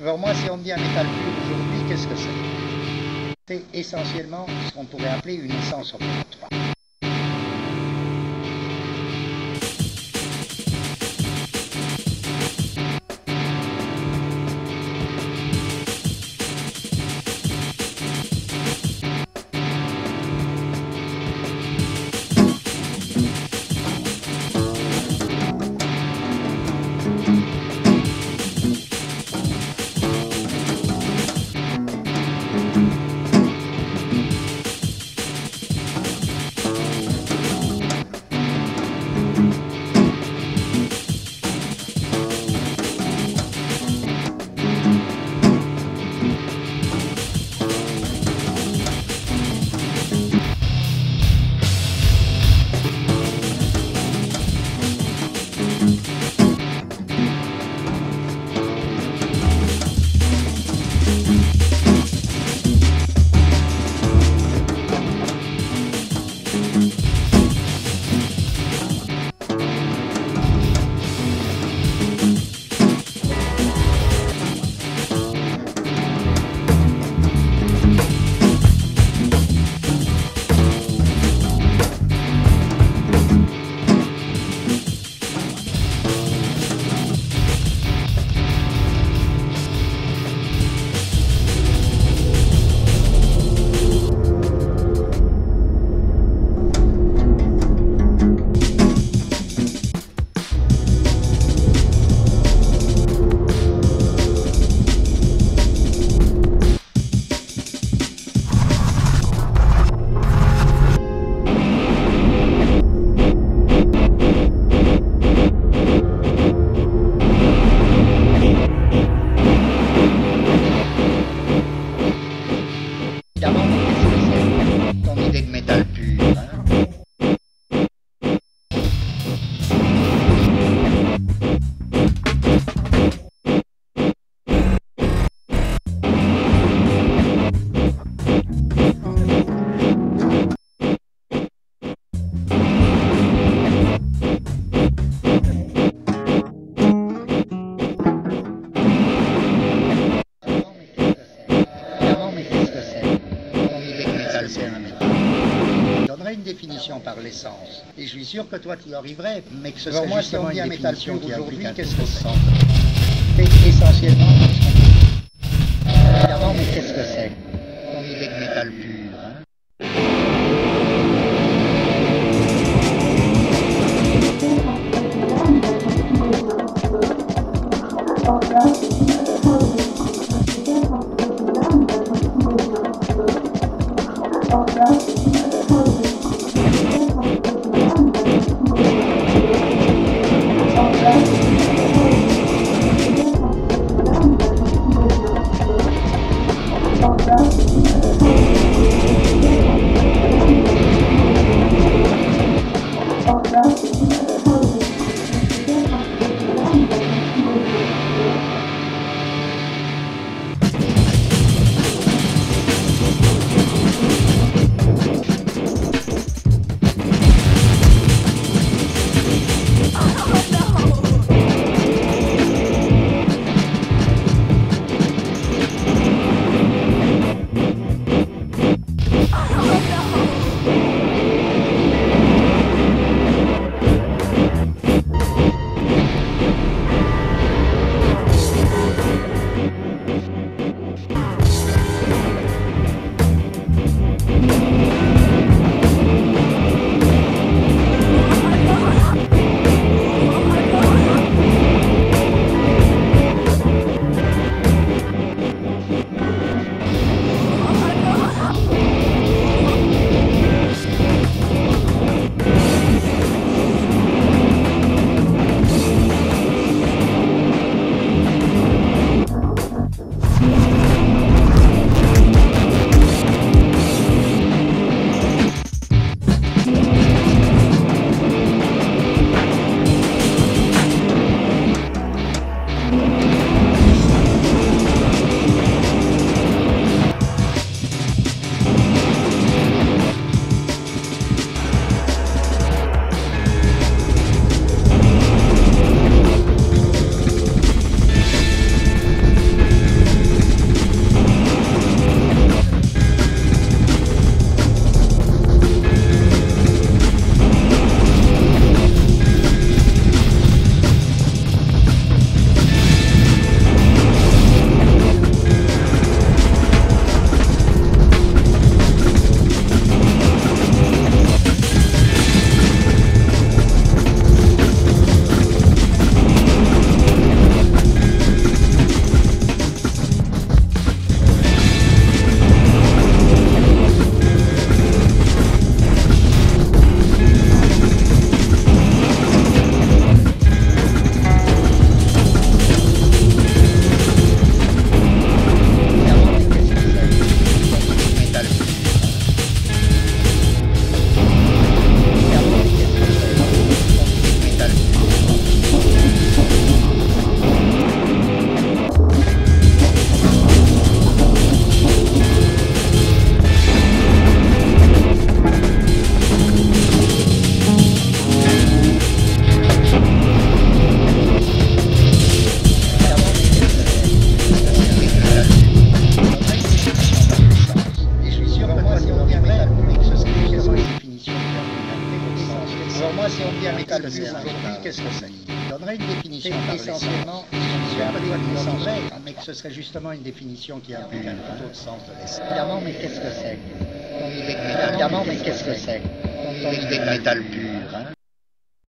Alors moi, si on dit un métal pur aujourd'hui, qu'est-ce que c'est? C'est essentiellement ce qu'on pourrait appeler une essence opératoire. Une définition par l'essence. Et je suis sûr que toi, tu y arriverais, mais que ce Alors serait moi, si on dit un métal pur aujourd'hui, qu'est-ce que c'est essentiellement Évidemment, mais qu'est-ce que c'est Ton idée de métal pur, métal pur aujourd'hui, qu'est-ce que c'est Je donnerais une définition par essentiellement, je suis que mais que ce serait justement une définition qui implique un tout autre sens de l'essence. Diamant, mais qu'est-ce que c'est Diamant, mais qu'est-ce que c'est Ton idée de métal pur, hein